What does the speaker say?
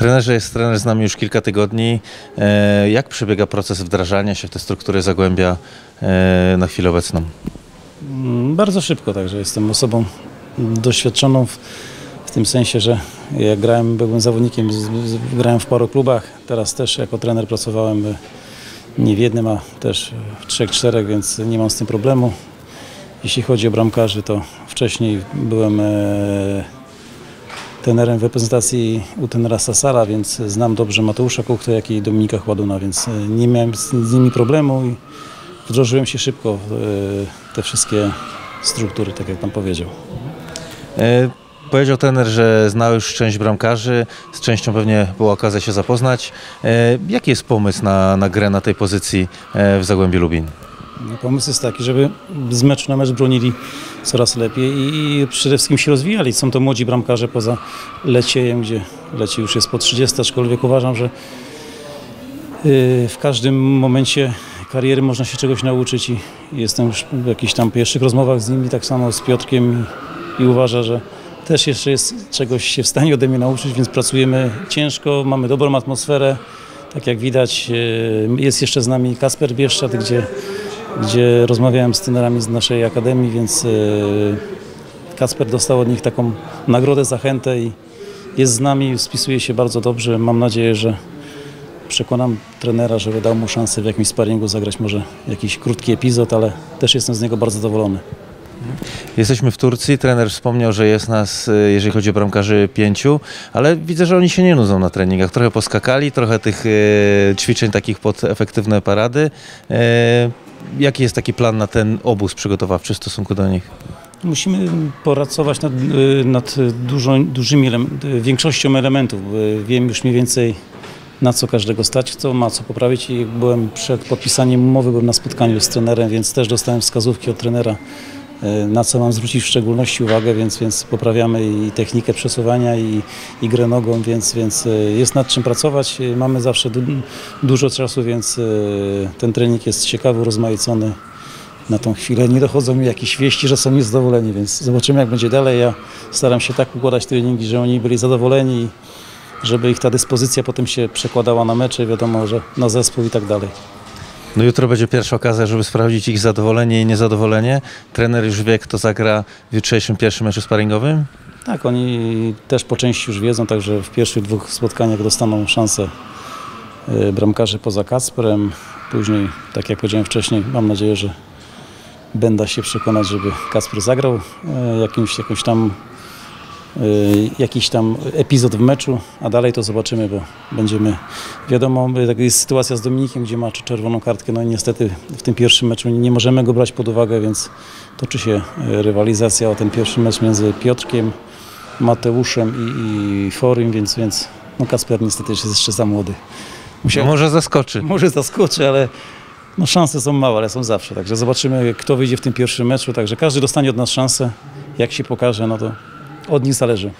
Trenerze jest trener z nami już kilka tygodni. E, Jak przebiega proces wdrażania się w te struktury Zagłębia e, na chwilę obecną? Mm, Bardzo szybko, także jestem osobą doświadczoną w, w tym sensie, że jak grałem, byłem zawodnikiem, z, z, grałem w paru klubach, teraz też jako trener pracowałem e, nie w jednym, a też w trzech, czterech, więc nie mam z tym problemu. Jeśli chodzi o bramkarzy, to wcześniej byłem e, trenerem w reprezentacji u tenera Sasara, więc znam dobrze Mateusza Kuchtę, jak i Dominika Chładuna, więc e, nie miałem z, z nimi problemu i wdrożyłem się szybko w e, te wszystkie struktury, tak jak pan powiedział. E, Powiedział trener, że znał już część bramkarzy, z częścią pewnie była okazja się zapoznać. E, Jaki jest pomysł na, na grę na tej pozycji e, w Zagłębiu Lubin? No, pomysł jest taki, żeby z meczu na mecz bronili coraz lepiej i, przede wszystkim się rozwijali. Są to młodzi bramkarze poza Leciejem, gdzie Lecie już jest po 30, aczkolwiek uważam, że yy, w każdym momencie kariery można się czegoś nauczyć i jestem już w jakichś tam pierwszych rozmowach z nimi, tak samo z Piotrkiem i, i uważa, że też jeszcze jest czegoś się w stanie ode mnie nauczyć, więc pracujemy ciężko, mamy dobrą atmosferę. Tak jak widać, yy, jest jeszcze z nami Kasper Bieszczat, gdzie gdzie rozmawiałem z trenerami z naszej akademii, więc e, Kacper dostał od nich taką nagrodę, zachętę i jest z nami, spisuje się bardzo dobrze. Mam nadzieję, że przekonam trenera, żeby dał mu szansę w jakimś sparingu zagrać może jakiś krótki epizod, ale też jestem z niego bardzo zadowolony. Jesteśmy w Turcji, trener wspomniał, że jest nas, e, jeżeli chodzi o bramkarzy, pięciu, ale widzę, że oni się nie nudzą na treningach. Trochę poskakali, trochę tych e, ćwiczeń takich pod efektywne parady. Jaki jest taki plan na ten obóz przygotowawczy w stosunku do nich? Musimy pracować nad, y, nad dużo, dużymi, y, większością elementów. Y, Wiem już mniej więcej na co każdego stać, co ma co poprawić i byłem przed podpisaniem umowy, byłem na spotkaniu z trenerem, więc też dostałem wskazówki od trenera, na co mam zwrócić w szczególności uwagę, więc, więc poprawiamy i technikę przesuwania i, i grę nogą, więc, więc y, jest nad czym pracować. Y, Mamy zawsze du, dużo czasu, więc ten trening jest ciekawy, urozmaicony na tą chwilę nie dochodzą mi jakieś wieści, że są niezadowoleni, więc zobaczymy jak będzie dalej. Ja staram się tak układać treningi, że oni byli zadowoleni, żeby ich ta dyspozycja potem się przekładała na mecze, wiadomo, że na zespół i tak dalej. No jutro będzie pierwsza okazja, żeby sprawdzić ich zadowolenie i niezadowolenie. Trener już wie, kto zagra w jutrzejszym pierwszym meczu sparingowym? Tak, oni też po części już wiedzą, także w pierwszych dwóch spotkaniach dostaną szansę y, bramkarze poza Kacprem. Później, tak jak powiedziałem wcześniej, mam nadzieję, że będę się przekonać, żeby Kasper zagrał y, jakimś, jakąś tam jakiś tam epizod w meczu, a dalej to zobaczymy, bo będziemy, wiadomo, taka jest sytuacja z Dominikiem, gdzie ma czerwoną kartkę, no i niestety w tym pierwszym meczu nie możemy go brać pod uwagę, więc toczy się y, rywalizacja o ten pierwszy mecz między Piotrkiem, Mateuszem i, i Forym, więc, więc no Kasper niestety jest jeszcze za młody. Musiał, Może zaskoczy. może zaskoczy, ale no szanse są małe, ale są zawsze. Także zobaczymy, kto wyjdzie w tym pierwszym meczu. Także każdy dostanie od nas szansę. Jak się pokaże, no to od nich zależy.